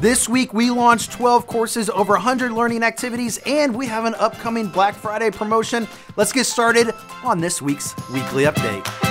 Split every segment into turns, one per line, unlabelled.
This week we launched 12 courses, over 100 learning activities, and we have an upcoming Black Friday promotion. Let's get started on this week's weekly update.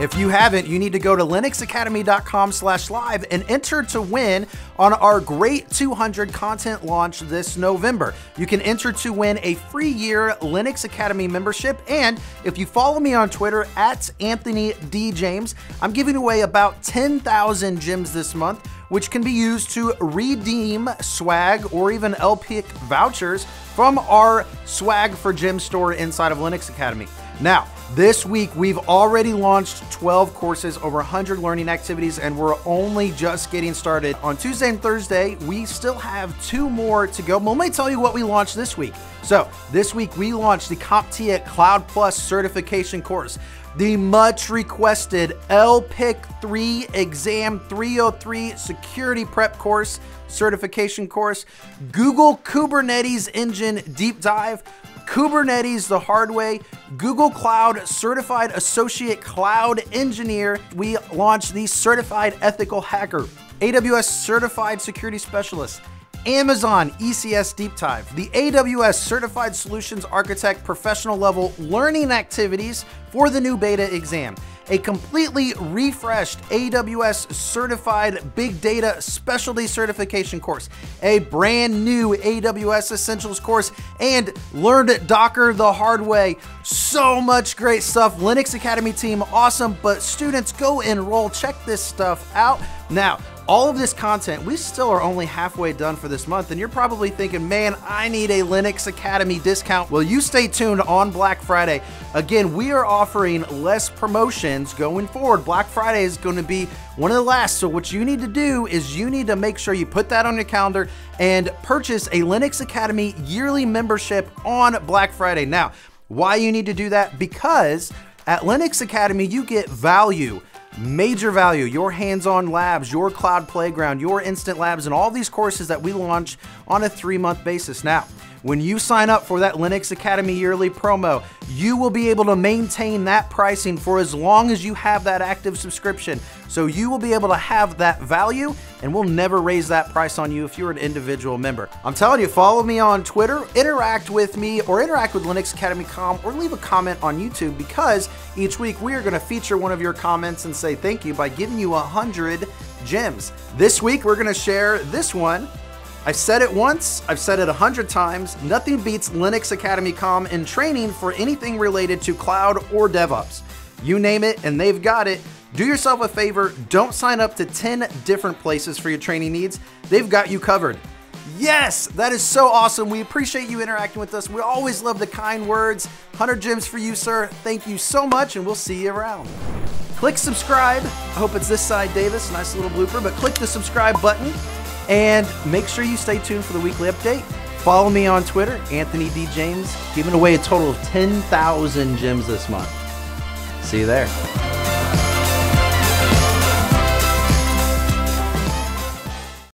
If you haven't, you need to go to linuxacademy.com slash live and enter to win on our great 200 content launch this November. You can enter to win a free year Linux Academy membership. And if you follow me on Twitter at Anthony D. James, I'm giving away about 10,000 gems this month, which can be used to redeem swag or even LPIC vouchers from our Swag for Gem store inside of Linux Academy. Now, this week, we've already launched 12 courses, over 100 learning activities, and we're only just getting started. On Tuesday and Thursday, we still have two more to go. Well, let me tell you what we launched this week. So, this week, we launched the CompTIA Cloud Plus certification course, the much requested LPIC 3 Exam 303 Security Prep course, certification course, Google Kubernetes Engine Deep Dive, Kubernetes the hard way, Google Cloud Certified Associate Cloud Engineer. We launched the Certified Ethical Hacker, AWS Certified Security Specialist, Amazon ECS Deep Dive, the AWS Certified Solutions Architect Professional Level Learning Activities for the new beta exam, a completely refreshed AWS certified big data specialty certification course, a brand new AWS essentials course, and learned Docker the hard way. So much great stuff. Linux Academy team, awesome, but students go enroll, check this stuff out. Now, all of this content, we still are only halfway done for this month, and you're probably thinking, man, I need a Linux Academy discount. Well, you stay tuned on Black Friday. Again, we are offering less promotions going forward. Black Friday is going to be one of the last. So, what you need to do is you need to make sure you put that on your calendar and purchase a Linux Academy yearly membership on Black Friday. Now, why you need to do that? Because at Linux Academy, you get value major value, your hands-on labs, your cloud playground, your instant labs, and all these courses that we launch on a three-month basis. Now, when you sign up for that Linux Academy yearly promo, you will be able to maintain that pricing for as long as you have that active subscription. So you will be able to have that value and we'll never raise that price on you if you're an individual member. I'm telling you, follow me on Twitter, interact with me, or interact with Linux Academy Com, or leave a comment on YouTube because each week we are going to feature one of your comments and say thank you by giving you a 100 gems. This week we're going to share this one I've said it once, I've said it a hundred times, nothing beats Linux Academy Com in training for anything related to cloud or DevOps. You name it and they've got it. Do yourself a favor, don't sign up to 10 different places for your training needs. They've got you covered. Yes, that is so awesome. We appreciate you interacting with us. We always love the kind words. 100 gems for you, sir. Thank you so much, and we'll see you around. Click subscribe. I hope it's this side, Davis. Nice little blooper, but click the subscribe button and make sure you stay tuned for the weekly update. Follow me on Twitter, Anthony D. James, giving away a total of 10,000 gems this month. See you there.